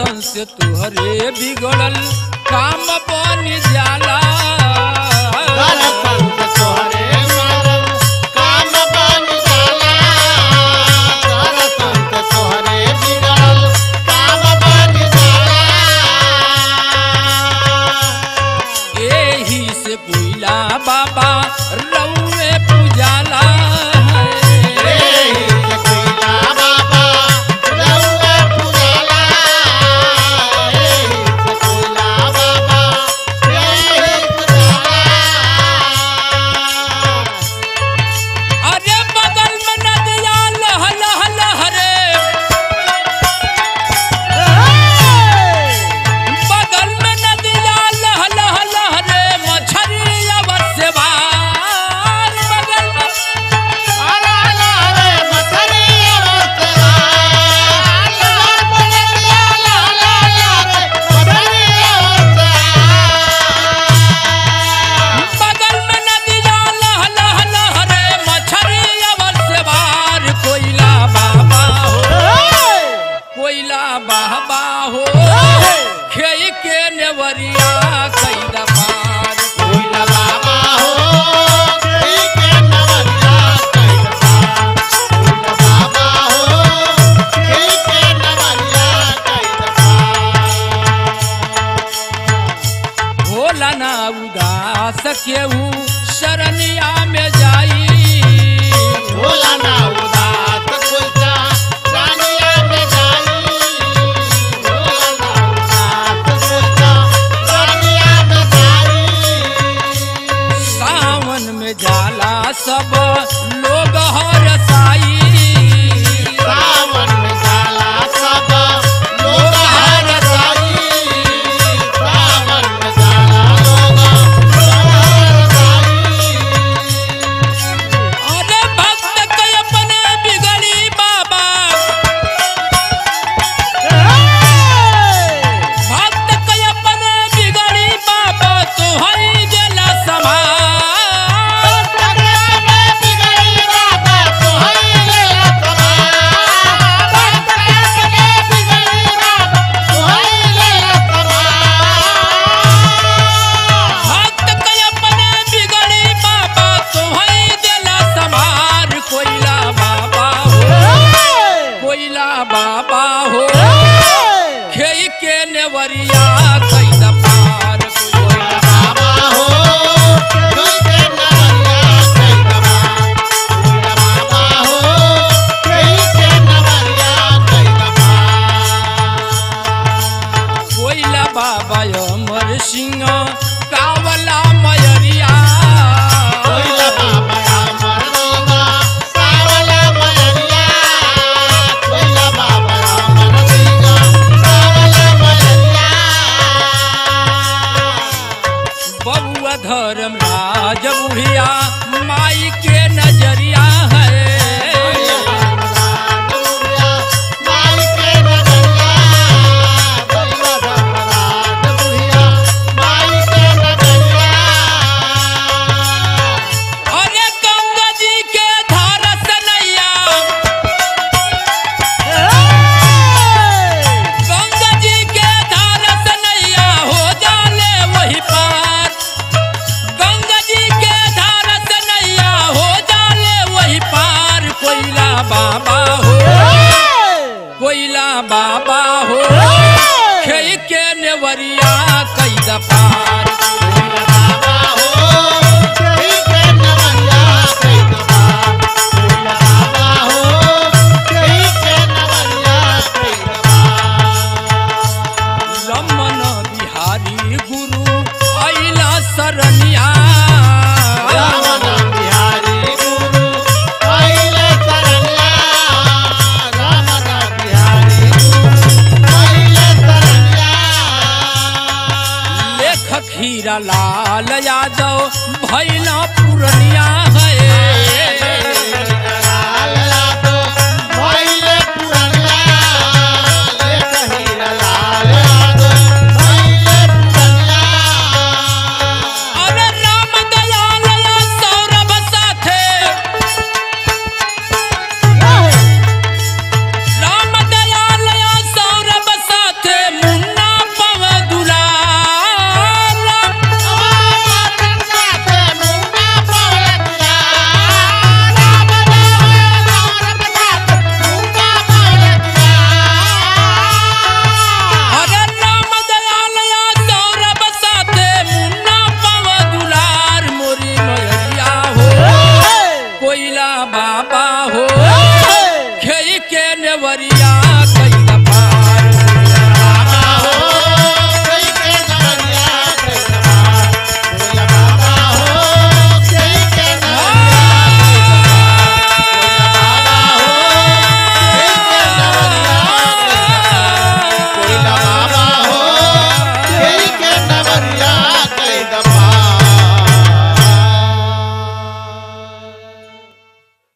से तुहरे बिगड़ल। काम बन जाला। रखे शरण या बाबा अमर सिंह कावला मयरिया बाबा। कोयला बाबा हो। कोयला बाबा हो। खेई के नेवरिया कई दफ़ा लाल यादव भैला पूर्णिया है।